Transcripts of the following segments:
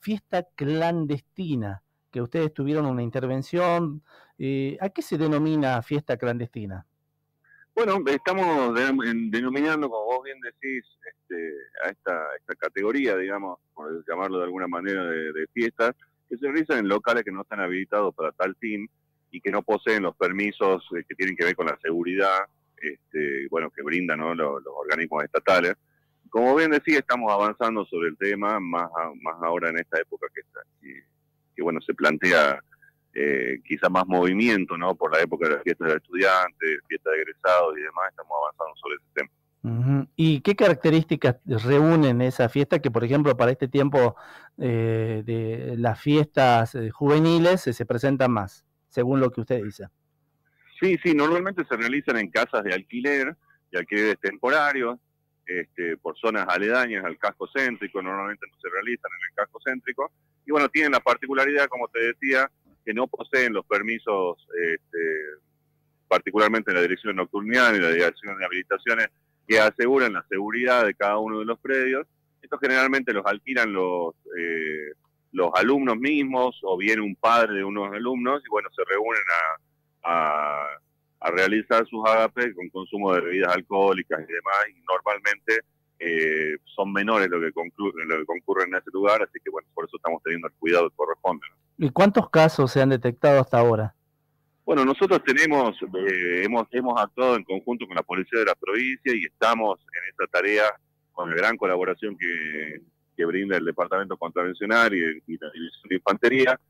fiesta clandestina, que ustedes tuvieron una intervención. ¿A qué se denomina fiesta clandestina? Bueno, estamos denominando, como vos bien decís, este, a esta, categoría, digamos, por llamarlo de alguna manera, de, fiestas, que se realizan en locales que no están habilitados para tal fin y que no poseen los permisos eh, que tienen que ver con la seguridad, este, bueno, que brindan los, organismos estatales. Como bien decís, estamos avanzando sobre el tema, más, más ahora en esta época que, está, que bueno, se plantea eh, quizá más movimiento, ¿no? Por la época de las fiestas de estudiantes, fiestas de egresados y demás, estamos avanzando sobre ese tema. ¿Y qué características reúnen esa fiesta que, por ejemplo, para este tiempo eh, de las fiestas eh, juveniles se presentan más, según lo que usted dice? Sí, sí, normalmente se realizan en casas de alquiler, de alquileres temporarios, este, por zonas aledañas al casco céntrico, normalmente no se realizan en el casco céntrico, y bueno, tienen la particularidad, como te decía, que no poseen los permisos, este, particularmente en la dirección nocturnidad y la dirección de habilitaciones, que aseguran la seguridad de cada uno de los predios. Estos generalmente los alquilan los, eh, los alumnos mismos o bien un padre de unos alumnos y bueno, se reúnen a, a, realizar sus agapes con consumo de bebidas alcohólicas y demás y normalmente eh, son menores lo que, lo que concurren en ese lugar, así que bueno, por eso estamos teniendo el cuidado que corresponde. ¿Y cuántos casos se han detectado hasta ahora? Bueno, nosotros tenemos, eh, hemos, hemos actuado en conjunto con la Policía de la provincia y estamos en esta tarea con la gran colaboración que, brinda el Departamento Contravencional y, la División de Infantería.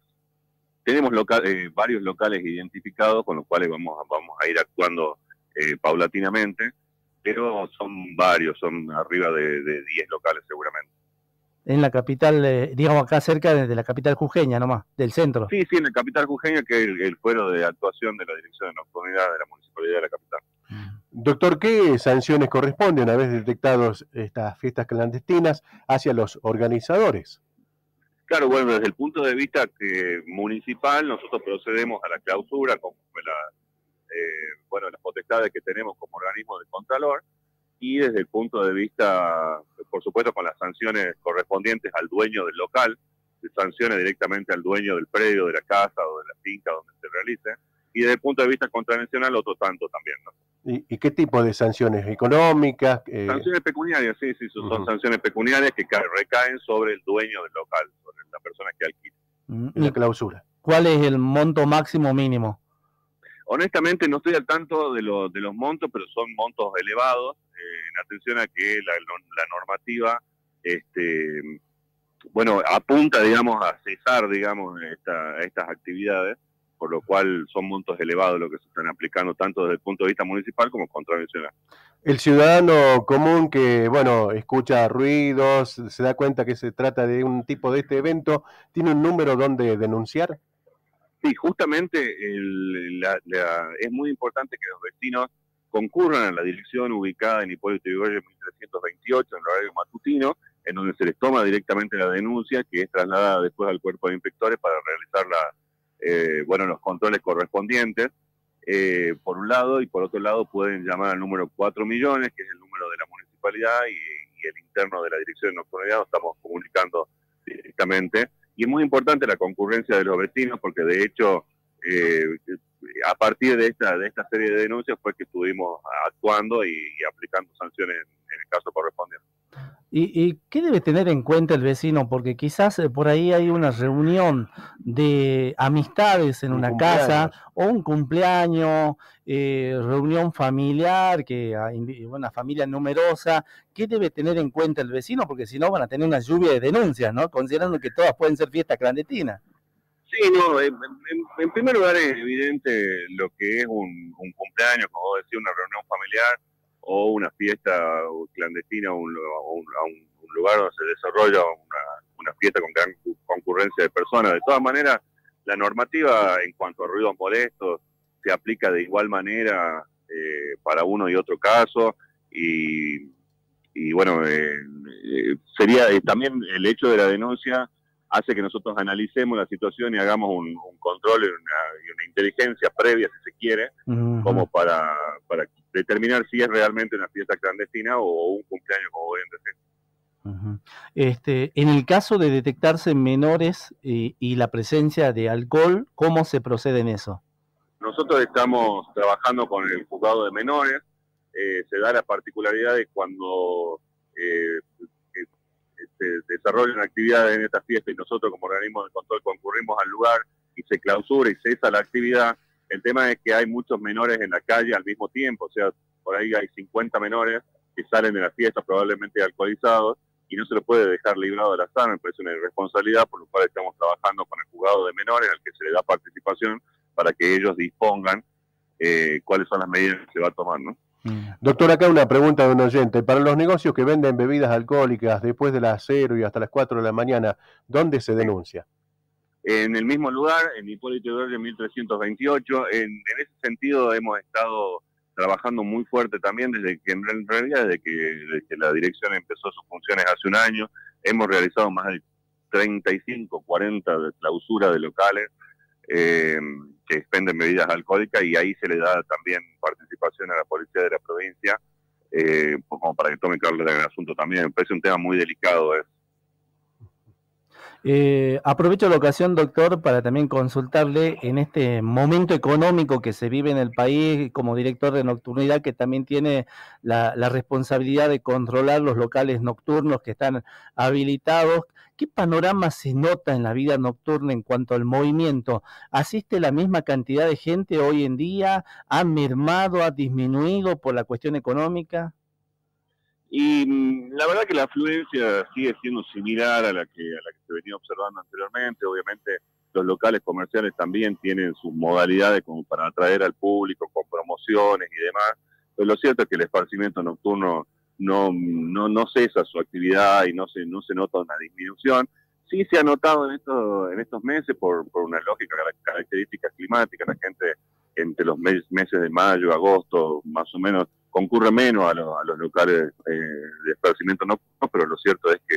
Tenemos eh, varios locales identificados con los cuales vamos, vamos a ir actuando eh, paulatinamente, pero son varios, son arriba de 10 locales seguramente en la capital, eh, digamos acá cerca de, la capital jujeña nomás, del centro. Sí, sí, en la capital jujeña, que es el, fuero de actuación de la Dirección de Nocturnidad de la Municipalidad de la capital. Doctor, ¿qué sanciones corresponden una vez detectados estas fiestas clandestinas hacia los organizadores? Claro, bueno, desde el punto de vista que municipal, nosotros procedemos a la clausura como la, eh, bueno, las potestades que tenemos como organismo de contralor, y desde el punto de vista, por supuesto, con las sanciones correspondientes al dueño del local, se sanciona directamente al dueño del predio, de la casa o de la finca donde se realice, y desde el punto de vista contravencional otro tanto también. ¿Y, qué tipo de sanciones económicas? Eh, sanciones pecuniarias, sí, sí, son, sanciones pecuniarias que recaen sobre el dueño del local, sobre la persona que alquila. Mm, la clausura. ¿Cuál es el monto máximo mínimo? Honestamente no estoy al tanto de, de los montos, pero son montos elevados en atención a que la, normativa, este, bueno, apunta, digamos, a cesar, digamos, estas actividades, por lo cual son montos elevados los que se están aplicando tanto desde el punto de vista municipal como contravencional. El ciudadano común que, bueno, escucha ruidos, se da cuenta que se trata de un tipo de este evento, ¿tiene un número donde denunciar? Sí, justamente es muy importante que los vecinos concurran a la dirección ubicada en Hipólito Yrigoyen 1328 en el horario matutino, en donde se les toma directamente la denuncia, que es trasladada después al cuerpo de inspectores para realizar la, eh, bueno, los controles correspondientes, eh, por un lado, y por otro lado pueden llamar al número 4 millones, que es el número de la municipalidad, y, el interno de la dirección de nocturnidad, estamos comunicando directamente. Y es muy importante la concurrencia de los vecinos, porque de hecho eh, a partir de esta, de esta serie de denuncias fue que estuvimos actuando y, aplicando sanciones en, el caso correspondiente. ¿Y, qué debe tener en cuenta el vecino? Porque quizás eh, por ahí hay una reunión de amistades en una casa o un cumpleaños, eh, reunión familiar, que una familia numerosa. ¿Qué debe tener en cuenta el vecino? Porque si no van a tener una lluvia de denuncias, ¿no? Considerando que todas pueden ser fiestas clandestinas. Sí, no, en, primer lugar es evidente lo que es un, cumpleaños, como decía, una reunión familiar o una fiesta clandestina o un, lugar donde se desarrolla una, fiesta con gran concurrencia de personas. De todas maneras, la normativa en cuanto a ruidos molestos se aplica de igual manera eh, para uno y otro caso y, bueno, eh, eh, sería también el hecho de la denuncia hace que nosotros analicemos la situación y hagamos un, control y una, inteligencia previa, si se quiere, como para, para determinar si es realmente una fiesta clandestina o un cumpleaños, como voy decir. Este, en el caso de detectarse menores y, y, la presencia de alcohol, ¿cómo se procede en eso? Nosotros estamos trabajando con el juzgado de menores. Eh, se da la particularidad de cuando eh, se desarrollan actividades en esta fiesta y nosotros como organismo de control concurrimos al lugar y se clausura y cesa la actividad, el tema es que hay muchos menores en la calle al mismo tiempo, o sea, por ahí hay 50 menores que salen de la fiesta probablemente alcoholizados y no se lo puede dejar librado de la sala, me parece una irresponsabilidad, por lo cual estamos trabajando con el juzgado de menores al que se le da participación para que ellos dispongan eh, cuáles son las medidas que se va a tomar, ¿no? Mm. Doctor, acá una pregunta de un oyente. Para los negocios que venden bebidas alcohólicas después de las 0 y hasta las 4 de la mañana, ¿dónde se denuncia? En el mismo lugar, en Hipólito Yrigoyen 1328. En, en ese sentido hemos estado trabajando muy fuerte también desde que, en realidad, desde que, desde que la dirección empezó sus funciones hace un año. Hemos realizado más de 35, 40 de clausura de locales eh, que expenden medidas alcohólicas y ahí se le da también participación a la policía de la provincia, eh, como para que tome cargo del asunto también. Me parece un tema muy delicado eso. Eh, aprovecho la ocasión, doctor, para también consultarle en este momento económico que se vive en el país como director de nocturnidad, que también tiene la, la responsabilidad de controlar los locales nocturnos que están habilitados. ¿Qué panorama se nota en la vida nocturna en cuanto al movimiento? ¿Asiste la misma cantidad de gente hoy en día? ¿Ha mermado, ha disminuido por la cuestión económica? Y mm, la verdad que la afluencia sigue siendo similar a la que a la que observando anteriormente. Obviamente los locales comerciales también tienen sus modalidades como para atraer al público con promociones y demás. Pero lo cierto es que el esparcimiento nocturno no, no, no cesa su actividad y no se, no se nota una disminución. Sí se ha notado en, esto, en estos meses por, por una lógica características climáticas, la gente entre los meses de mayo, agosto, más o menos, concurre menos a, a los locales eh, de esparcimiento no, pero lo cierto es que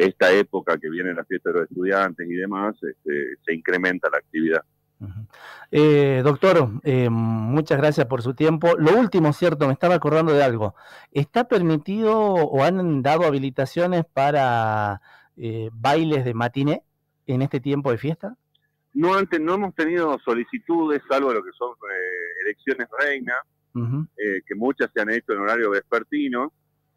esta época que viene la fiesta de los estudiantes y demás, este, se incrementa la actividad. Eh, doctor, eh, muchas gracias por su tiempo. Lo último, cierto, me estaba acordando de algo. ¿Está permitido o han dado habilitaciones para eh, bailes de matiné en este tiempo de fiesta? No, antes, no hemos tenido solicitudes, salvo lo que son elecciones reina, que muchas se han hecho en horario vespertino,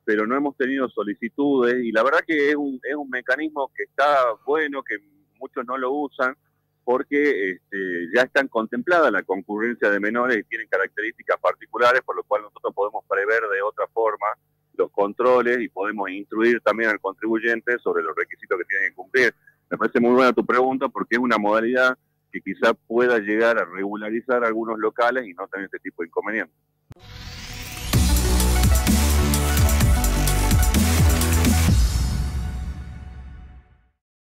pero no hemos tenido solicitudes y la verdad que es un, es un mecanismo que está bueno, que muchos no lo usan porque este, ya están contempladas la concurrencia de menores y tienen características particulares, por lo cual nosotros podemos prever de otra forma los controles y podemos instruir también al contribuyente sobre los requisitos que tienen que cumplir. Me parece muy buena tu pregunta porque es una modalidad que quizá pueda llegar a regularizar algunos locales y no tener este tipo de inconvenientes.